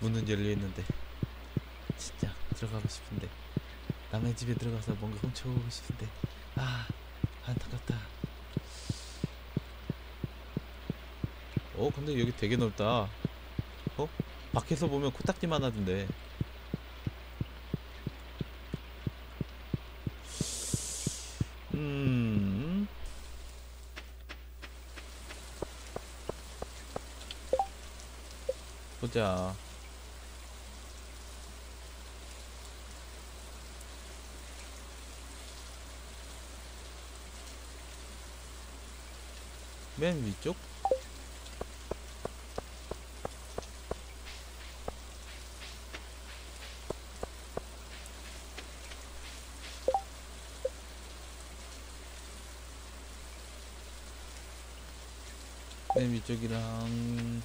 문은 열려 있는데 진짜 들어가고 싶은데 남의 집에 들어가서 뭔가 훔쳐오고 싶은데 아 안타깝다. 어 근데 여기 되게 넓다. 어 밖에서 보면 코딱지만 하던데. 음. 보자. 맨 위쪽? 맨 위쪽이랑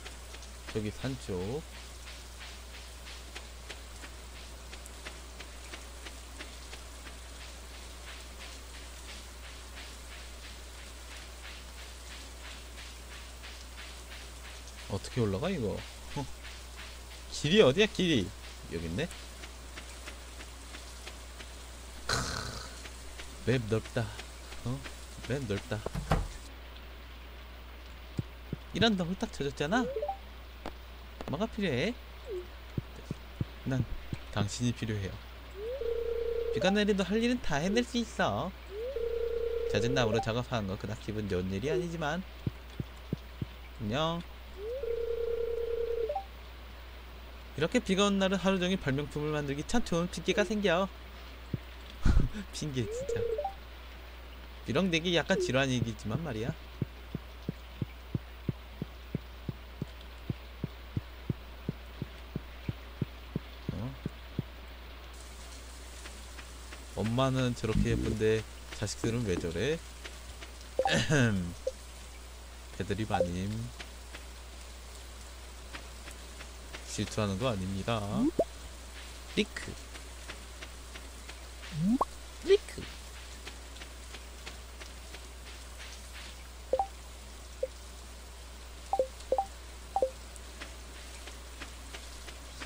저기 산 쪽. 어떻게 올라가 이거? 어. 길이 어디야 길이? 여기 있네. 크, 맵 넓다. 어? 맵 넓다. 이런다 홀딱 젖었잖아. 뭐가 필요해? 난 당신이 필요해요. 비가 내리도 할 일은 다 해낼 수 있어. 젖은 나무로 작업하는 거 그닥 기분 좋은 일이 아니지만. 안녕. 이렇게 비가 온 날은 하루 종일 발명품을 만들기 참 좋은 핑계가 생겨. 핑계 진짜. 비렁대기 약간 지루한 얘기지만 말이야. 어? 엄마는 저렇게 예쁜데 자식들은 왜 저래? 배들이 마님 질투하는 거 아닙니다. 리크. 리크.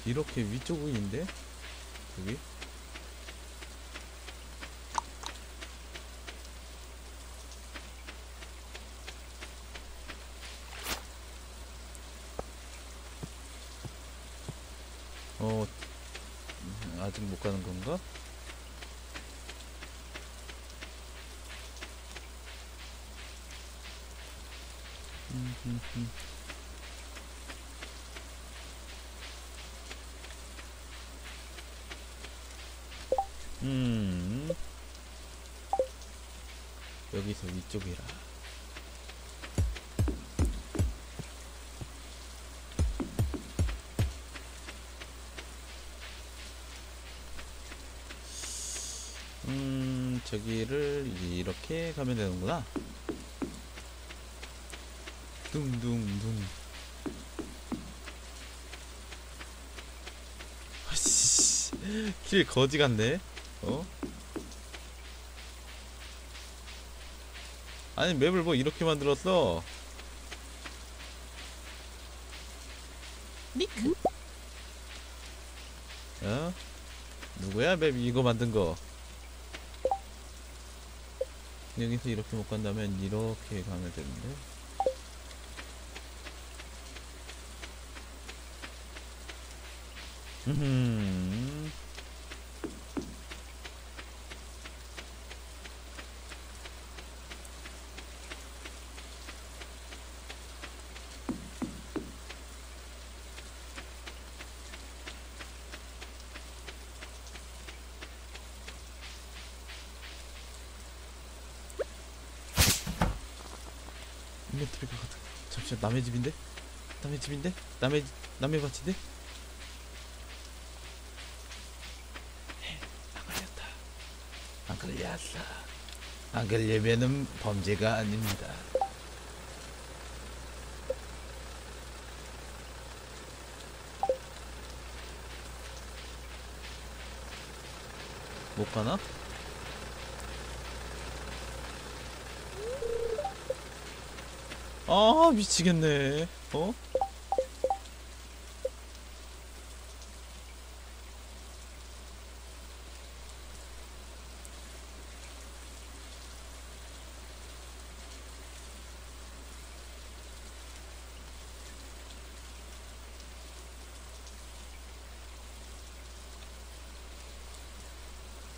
이렇게 위쪽인데? 여기 어 음, 아직 못 가는 건가? 음, 음, 음. 음 여기서 위쪽이라 저기를 이렇게 가면 되는구나. 둥둥둥. 아씨 길 거지 같네. 어? 아니 맵을 뭐 이렇게 만들었어? 니크. 어? 누구야 맵 이거 만든 거 여기서 이렇게 못 간다면 이렇게 가면 되는데. 음 인벤토리가 가득 잠시만 남의 집인데? 남의 집인데? 남의 남의 밭인데? 안 걸렸다 안 걸렸어 안 걸리면은 범죄가 아닙니다 못 가나? 아 미치겠네 어?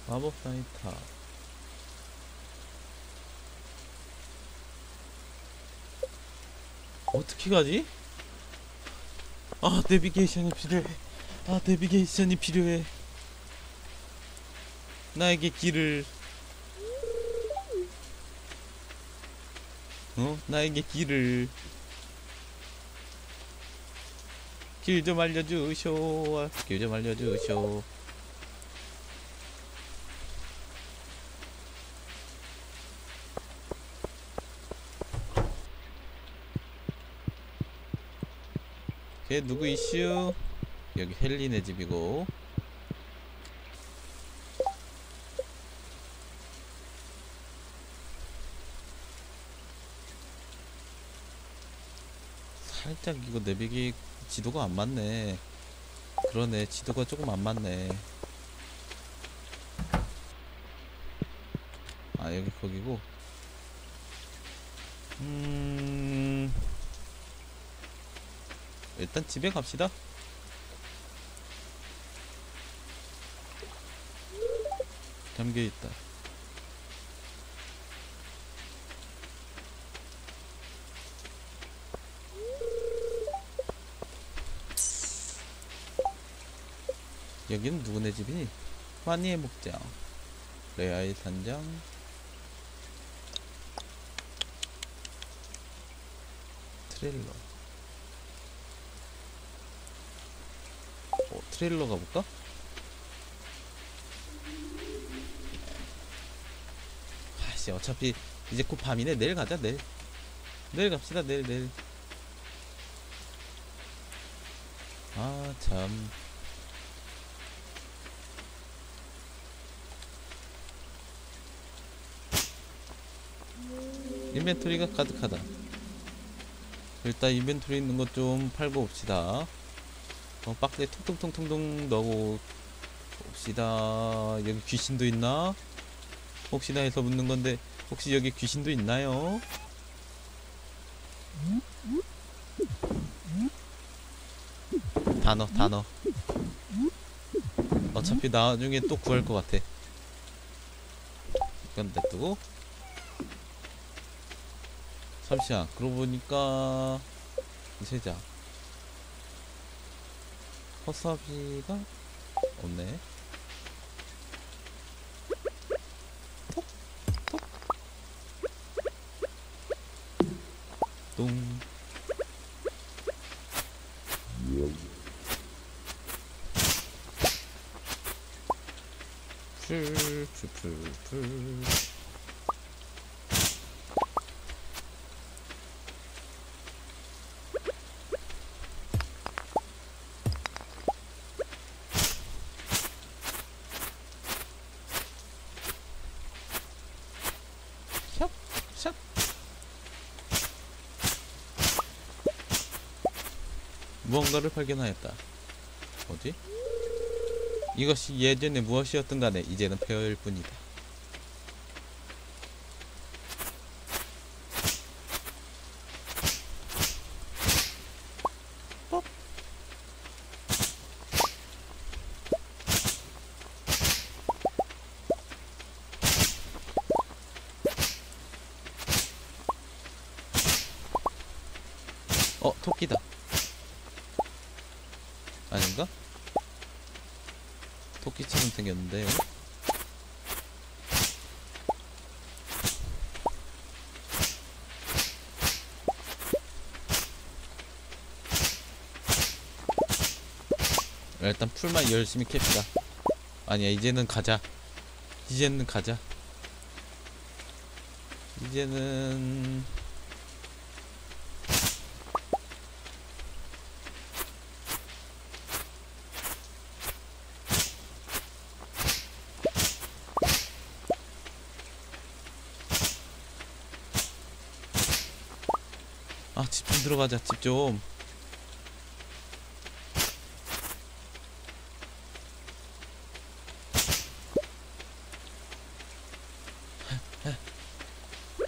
마법 사이타 어떻게 가지? 아 내비게이션이 필요해. 아 내비게이션이 필요해. 나에게 길을. 어? 나에게 길을. 길 좀 알려주쇼. 길 좀 알려주쇼 걔 누구 이슈? 여기 헬리네 집이고. 살짝 이거 내비기 지도가 안 맞네. 그러네. 지도가 조금 안 맞네. 아 여기 거기고. 음 일단 집에 갑시다. 잠겨있다. 여기는 누구네 집이니? 환희의 목장. 레아의 산장. 트레일러 어, 트레일러 가볼까? 아씨 어차피 이제 곧 밤이네. 내일 가자 내일. 내일 갑시다 내일 내일. 아참. 인벤토리가 가득하다. 일단 인벤토리 있는 것 좀 팔고 옵시다 어, 박스에 퉁퉁퉁퉁퉁 넣고 옵시다. 여기 귀신도 있나? 혹시나 해서 묻는 건데 혹시 여기 귀신도 있나요? 단어 단어. 어차피 나중에 또 구할 것 같아. 이건 냅두고 잠시만 그러고 보니까 이 세자 허사비가 없네 톡! 톡! 뚱 풀풀풀풀 무언가를 발견하였다. 뭐지? 이것이 예전에 무엇이었든 간에 이제는 폐허일 뿐이다. 뻑. 어, 토끼다. 아닌가? 토끼처럼 생겼는데. 일단 풀만 열심히 캡시다. 아니야, 이제는 가자. 이제는 가자. 이제는 가자, 집 좀.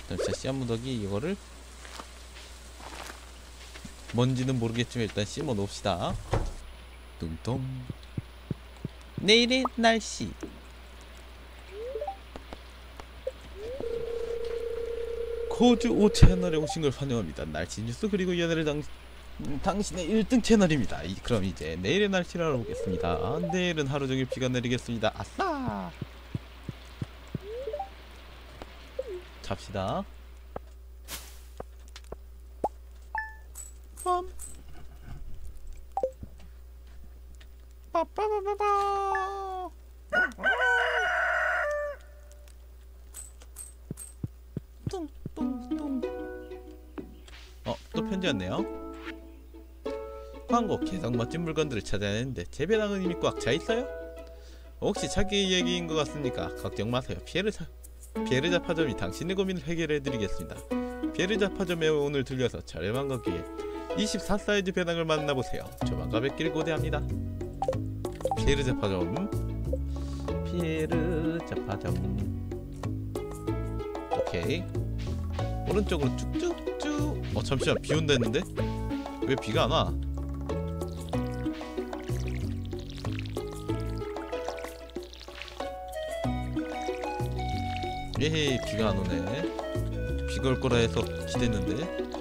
자, 씨앗 무더기 이거를 뭔지는 모르겠지만 일단 심어 놓읍시다. 뚱뚱. 내일의 날씨. 호주 5 채널에 오신 걸 환영합니다. 날씨 뉴스 그리고 연애를 당 음, 당신의 1등 채널입니다. 이- 그럼 이제 내일의 날씨를 알아보겠습니다. 아, 내일은 하루 종일 비가 내리겠습니다. 아싸! 잡시다. 왔네요. 광고 개성 멋진 물건들을 찾아야 하는데 제 배낭은 이미 꽉 차 있어요? 혹시 자기 얘기인 것 같습니까? 걱정 마세요. 피에르자 피에르자 파점이 당신의 고민을 해결해 드리겠습니다. 피에르자 파점에 오늘 들려서 저렴한 가격에 24 사이즈 배낭을 만나보세요. 조만간 뵙기를 고대합니다. 피에르자 파점 피에르자 파점 오케이 오른쪽으로 쭉쭉쭉 어 잠시만. 비 온다 했는데? 왜 비가 안 와? 에헤이 비가 안 오네. 비가 올 거라 해서 기대했는데.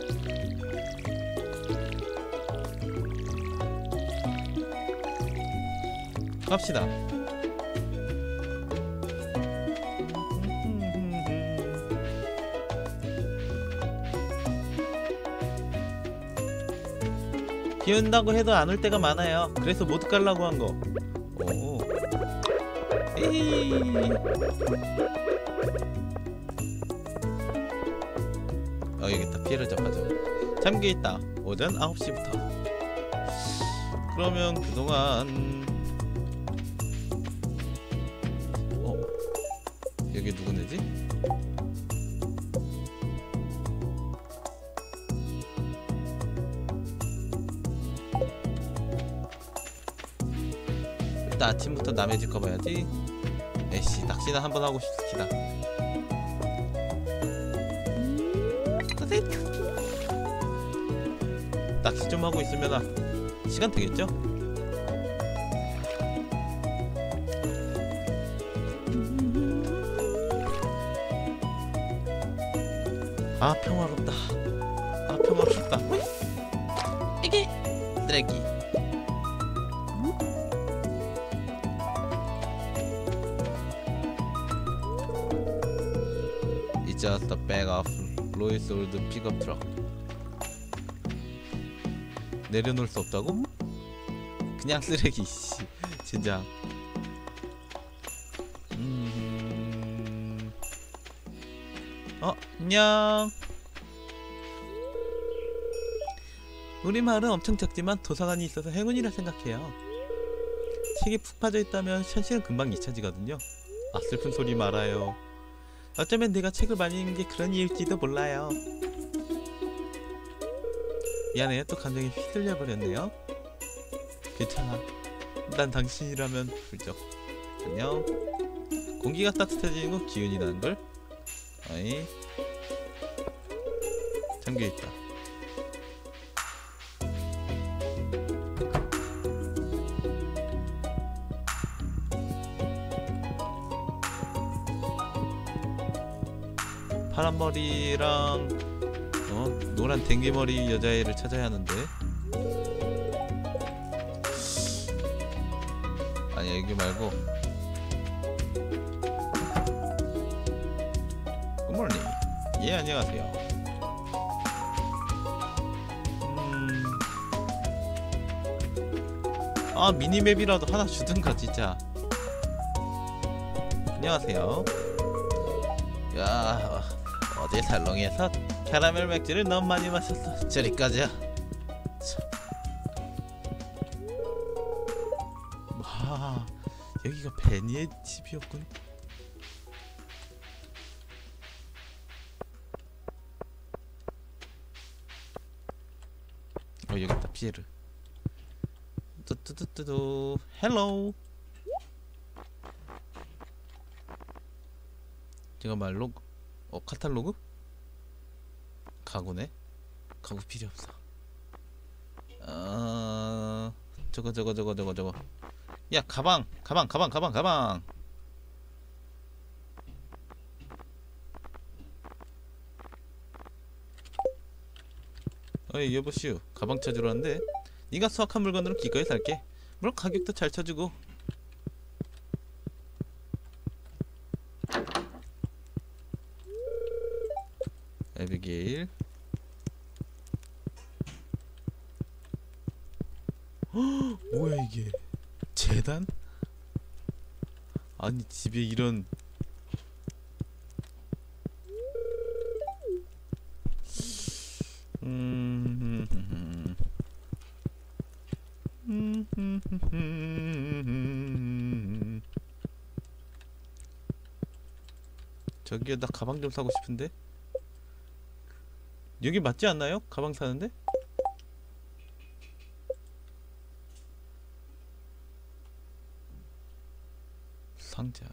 갑시다 비 온다고 해도 안 올 때가 많아요. 그래서 못 가려고 한거. 오. 에이. 어 여기 있다 피해를 잡아줘. 잠겨있다. 오전 9시부터. 그러면 그동안 어? 여기 누구네지? 일단 아침부터 남의 집 가봐야지. 에이씨 낚시나 한번 하고 싶습니다. 낚시 좀 하고 있으면 아, 시간 되겠죠? 아 평화롭 just a bag of Louis old pickup truck 내려놓을 수 없다고? 그냥 쓰레기 씨. 진짜. 음... 어 안녕. 우리 마을은 엄청 작지만 도서관이 있어서 행운이라 생각해요. 책이 푹 빠져 있다면 현실은 금방 잊혀지거든요. 아 슬픈 소리 말아요 어쩌면 내가 책을 많이 읽는 게 그런 이유일지도 몰라요. 미안해요. 또 감정에 휘둘려 버렸네요. 괜찮아. 난 당신이라면 훌쩍 안녕. 공기가 따뜻해지는 건 기운이 나는 걸. 어이. 잠겨 있다 파란 머리랑 어? 노란 댕기머리 여자애를 찾아야 하는데. 아니 여기 말고. 굿모닝 예 안녕하세요. 음... 아 미니맵이라도 하나 주든가 진짜. 안녕하세요. 야 어제 살롱에서 캐러멜 맥주를 너무 많이 마셨어. 저리까지야 참. 와 여기가 베니의 집이었군 어 여기 있다 피에르. 뚜뚜뚜뚜뚜. hello 제가 말로 어 카탈로그? 가구네? 가구 필요 없어. 어... 저거 저거 저거 저거 저거. 야 가방 가방 가방 가방 가방. 어이 여보시오 가방 찾으러 왔는데. 네가 수확한 물건으로 기꺼이 살게. 물론 가격도 잘 쳐주고 에비게일 헉, 뭐야 이게 재단? 아니 집에 이런 나 가방 좀 사고 싶은데 여기 맞지 않나요? 가방 사는데? 상자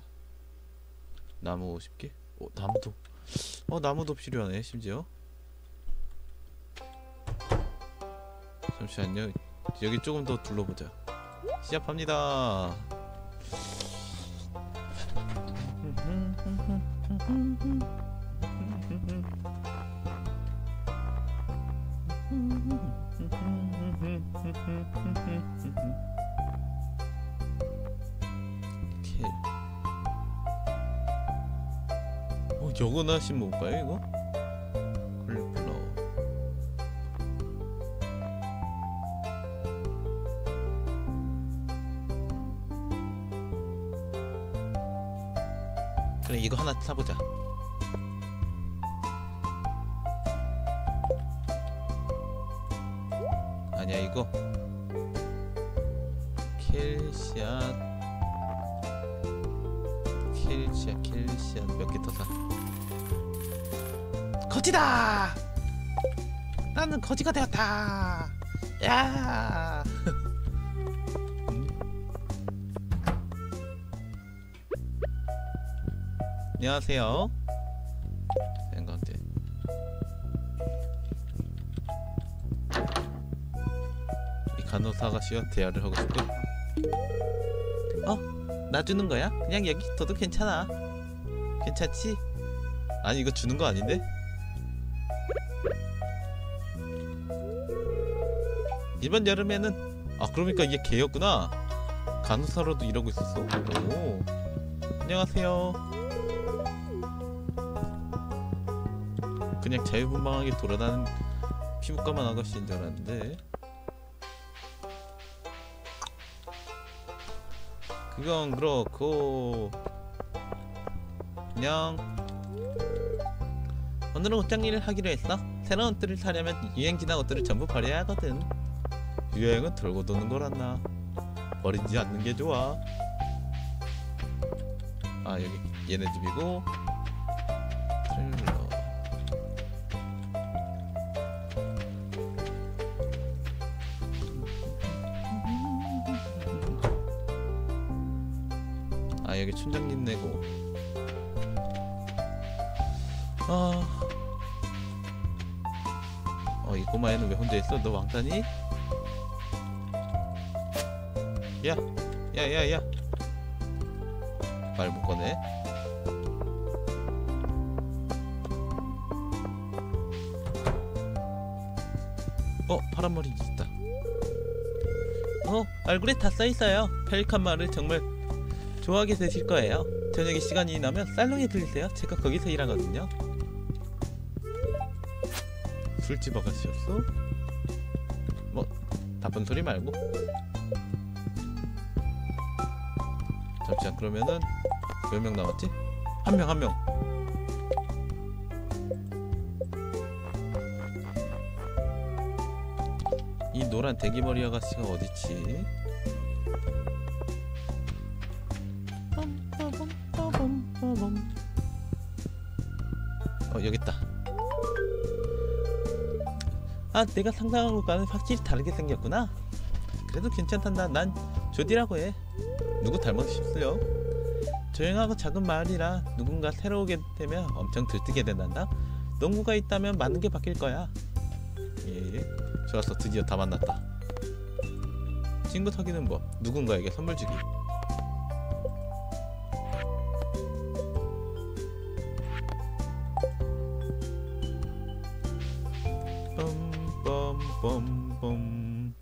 50개? 어 나무도. 어 나무도 필요하네 심지어. 잠시만요. 여기 조금 더 둘러보자. 시작합니다 어, 여건하신 뭔가요 이거? 그래 이거 하나 사보자 거지다 나는 거지가 되었다 야 안녕하세요 이 간호사 아가씨와 대화를 하고 싶군 어? 나 주는 거야? 그냥 여기 있어도 괜찮아 괜찮지? 아니 이거 주는 거 아닌데? 이번 여름에는 아 그러니까 이게 개였구나. 간호사로도 일하고 있었어. 오. 안녕하세요. 그냥 자유분방하게 돌아다니는 피부과만 아가씨인 줄 알았는데. 그건 그렇고. 그냥 오늘은 옷장 일을 하기로 했어. 새로운 옷들을 사려면 유행 지난 옷들을 전부 버려야 하거든 유행은 돌고 도는 거란나. 버리지 않는 게 좋아. 아 여기 얘네 집이고. 트레일러. 아 여기 춘장님 내고. 아... 어 이 꼬마애는 왜 혼자 있어? 너 왕따니? 야! 야 야 야! 말 못 꺼내 어 파란 머리 있다 어 얼굴에 다 써있어요 펠리칸 말을 정말 좋아하게 되실 거예요 저녁에 시간이 나면 살롱에 들리세요 제가 거기서 일하거든요 술집 아가씨였어? 뭐 나쁜 소리 말고 그러면은 몇 명 남았지? 한 명 한 명 이 노란 대기머리 아가씨가 어디지? 어 여기 있다. 아 내가 상상한 것과는 확실히 다르게 생겼구나. 그래도 괜찮단다. 난 조디라고 해. 누구 닮았겠어요? 조용하고 작은 마을이라 누군가 새로 오게 되면 엄청 들뜨게 된단다. 농구가 있다면 많은 게 바뀔 거야. 예, 좋았어. 드디어 다 만났다. 친구 사귀는 법. 누군가에게 선물 주기. 빰빰 빰빰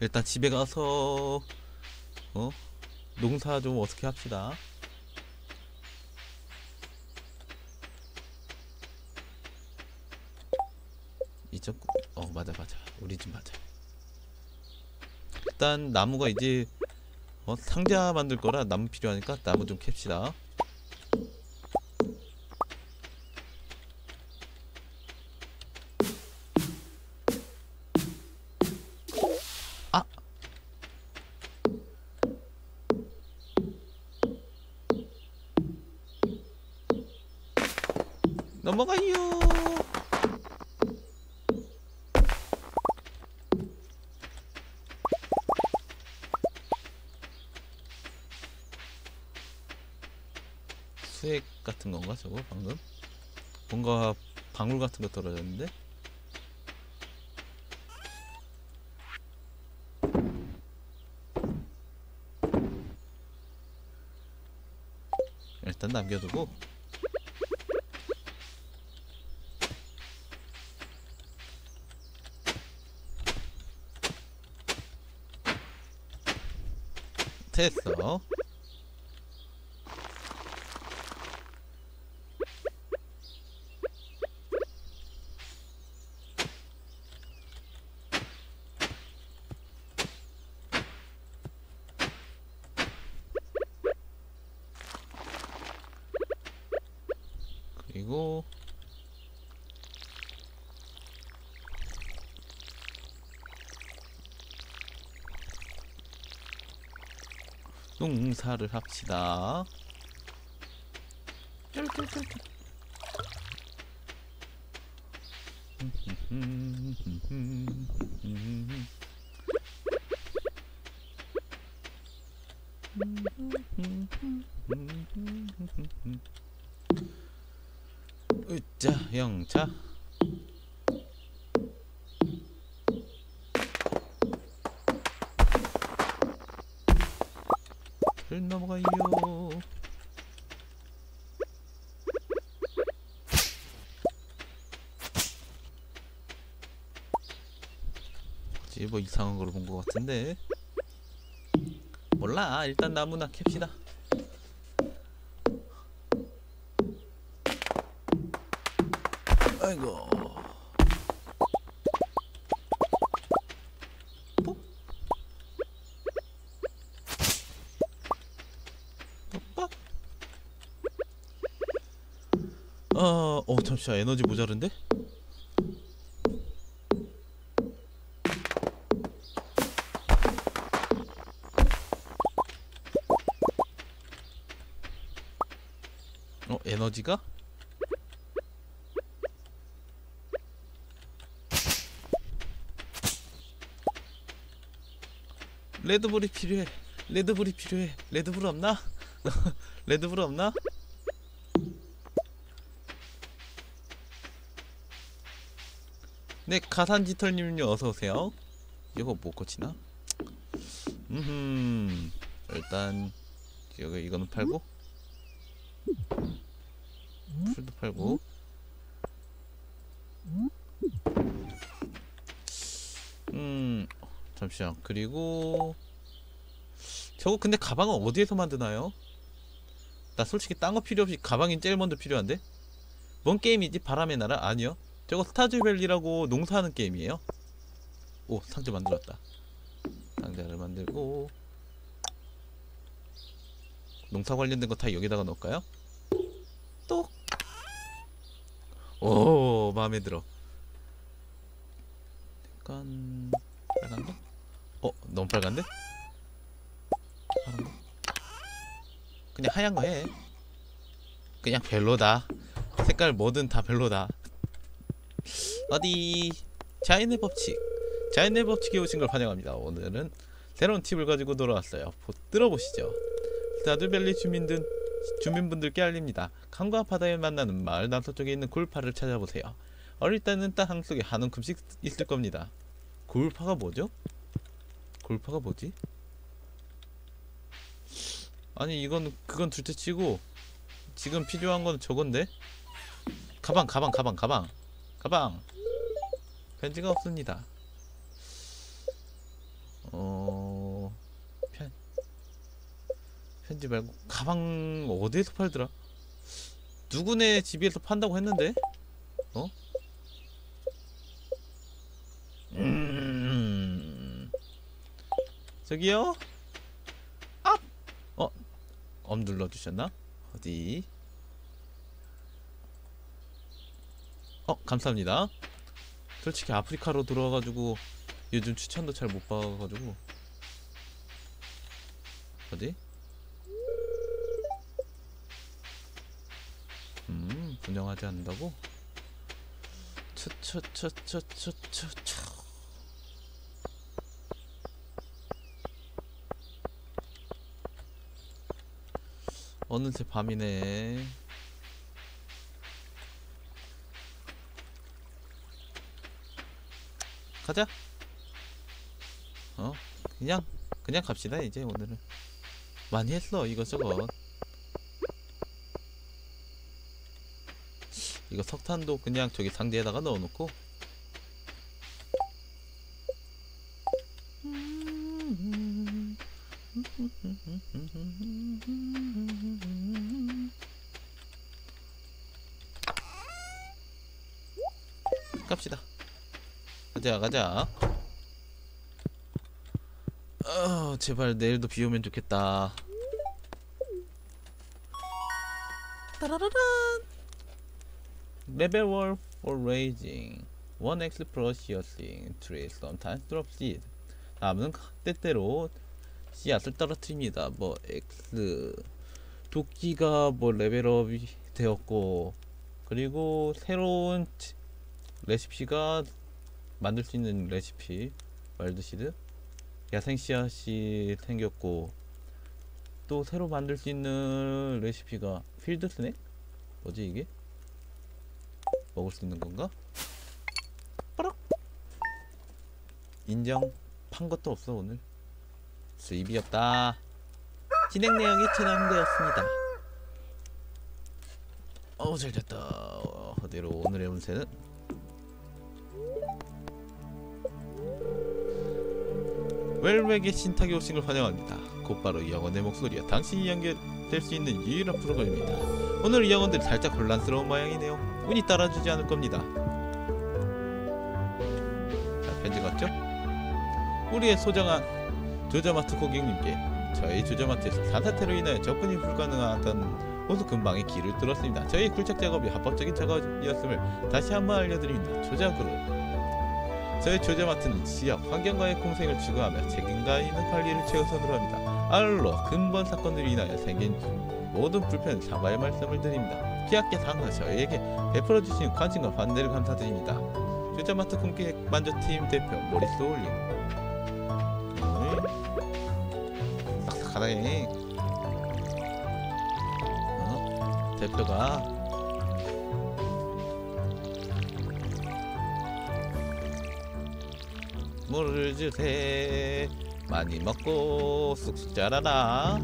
일단 집에 가서 어? 농사 좀 어떻게 합시다. 이쪽 어 맞아 맞아. 우리 집 맞아. 일단 나무가 이제 어 상자 만들 거라 나무 필요하니까 나무 좀 캡시다 건가 저거 방금? 뭔가 방울 같은 거 떨어졌는데? 일단 남겨두고 됐어 그리고 농사를 합시다. 으짜 영차 길 넘어가요. 뭐 이상한 걸 본 것 같은데? 몰라. 일단 나무나 캡시다. 아이고 어, 어 잠시만 에너지 모자른데? 어 에너지가? 레드불이 필요해. 레드불이 필요해. 레드불 없나? 레드불 없나? 네, 가산지털님요 어서 오세요. 이거 못 고치나? 음, 일단 여기 이거는 팔고, 풀도 팔고. 음, 잠시만. 그리고 저거 근데 가방은 어디에서 만드나요? 나 솔직히 딴 거 필요 없이 가방이 제일 먼저 필요한데? 뭔 게임이지? 바람의 나라? 아니요. 저거 스타즈밸리라고 농사하는 게임이에요. 오, 상자 만들었다. 상자를 만들고 농사 관련된 거 다 여기다가 넣을까요? 똑. 오, 마음에 들어. 약간 빨간 거? 어, 너무 빨간데? 파란 거? 그냥 하얀 거 해. 그냥 별로다. 색깔 뭐든 다 별로다. 어디 자연의 법칙. 자연의 법칙에 오신 걸 환영합니다. 오늘은 새로운 팁을 가지고 돌아왔어요. 보- 들어보시죠. 스타드밸리 주민들 주민분들께 알립니다. 강과 바다에 만나는 마을 남서쪽에 있는 굴파를 찾아보세요. 어릴 때는 땅 속에 한 움큼씩 있을 겁니다. 굴파가 뭐죠? 굴파가 뭐지? 아니 이건 그건 둘째치고 지금 필요한 건 저건데 가방 가방 가방 가방 가방 편지가 없습니다. 어 편, 편지 말고 가방 어디에서 팔더라? 누구네 집에서 판다고 했는데? 어? 음. 저기요? 앞! 어? 엄 눌러주셨나? 어디? 어, 감사합니다. 솔직히 아프리카로 들어와가지고 요즘 추천도 잘 못 봐가지고 어디? 음, 분양하지 않는다고? 처처처처처처처 어느새 밤이네. 가자. 어, 그냥 그냥 갑시다 이제 오늘은 많이 했어 이것저것. 이거 석탄도 그냥 저기 상자에다가 넣어놓고. 갑시다. 가자 가자. 어, 제발 내일도 비 오면 좋겠다. 따라라란. Level wall for raising. One X processing tree sometimes drop seed. 다음은 때때로 씨앗을 떨어뜨립니다. 뭐 X 도끼가 뭐 레벨업이 되었고 그리고 새로운 치- 레시피가 만들 수 있는 레시피 말드시드 야생 씨앗이 생겼고 또 새로 만들 수 있는 레시피가 필드 스낵? 뭐지 이게? 먹을 수 있는 건가? 빠락! 인정. 판 것도 없어 오늘. 수입이 없다. 진행 내역이 저장되었습니다. 어우 잘 됐다. 어, 어디로 오늘의 운세는 웰맥의 신탁이 오신 걸 환영합니다. 곧바로 영혼의 목소리와 당신이 연결될 수 있는 유일한 프로그램입니다. 오늘 영혼들이 살짝 혼란스러운 모양이네요. 운이 따라주지 않을 겁니다. 자, 편지 갔죠? 우리의 소정한 조저마트 고객님께 저희 조저마트에서 산사태로 인하여 접근이 불가능하던 호수 근방에 길을 뚫었습니다. 저희 굴착 작업이 합법적인 작업이었음을 다시 한번 알려드립니다. 조작으로 저희 조제마트는 지역 환경과의 공생을 추구하며 책임감 있는 관리를 최우선으로 합니다. 아울러 근본 사건으로 인하여 생긴 모든 불편 사과의 말씀을 드립니다. 귀하게 상하 저희에게 베풀어 주신 관심과 반대를 감사드립니다. 조제마트 공기획 만조팀 대표 모리스 올림. 음, 싹싹하다니. 어? 대표가 물을 주세. 많이 먹고 쑥쑥 자라라.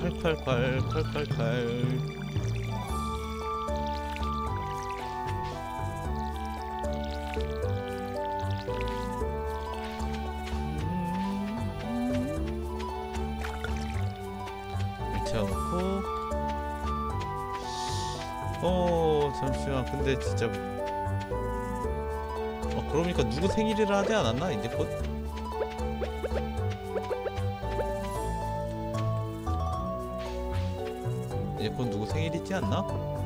콸콸콸 콸콸콸 밀쳐놓고. 어 잠시만. 근데 진짜 어, 그러니까 누구 생일이라 하지 않았나 이제 곧? 이제 곧 누구 생일 있지 않나?